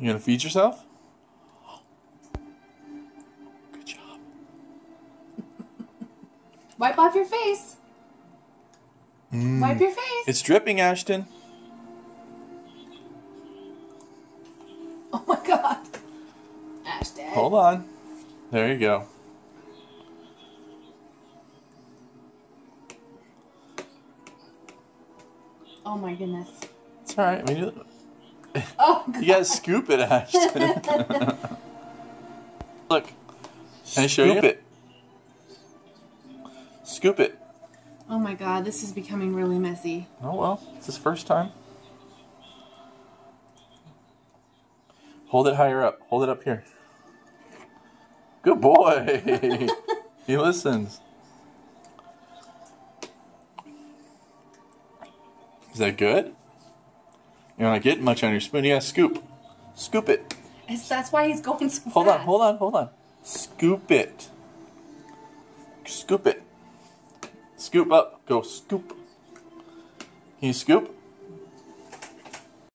You gonna feed yourself? Good job. Wipe off your face. Wipe mm. your face. It's dripping, Ashton. oh my god. Ashton. Hold on. There you go. Oh my goodness. It's all right. I mean, you, Oh god. you gotta scoop it, Ashton. Look. Can I show you? Scoop it. Scoop it. Oh my god, this is becoming really messy. Oh well, it's his first time. Hold it higher up. Hold it up here. Good boy. he listens. Is that good? You're not getting much on your spoon. Yeah, scoop. Scoop it. It's, that's why he's going so Hold on, hold on, hold on. Scoop it. Scoop it. Scoop up. Go scoop. Can you scoop?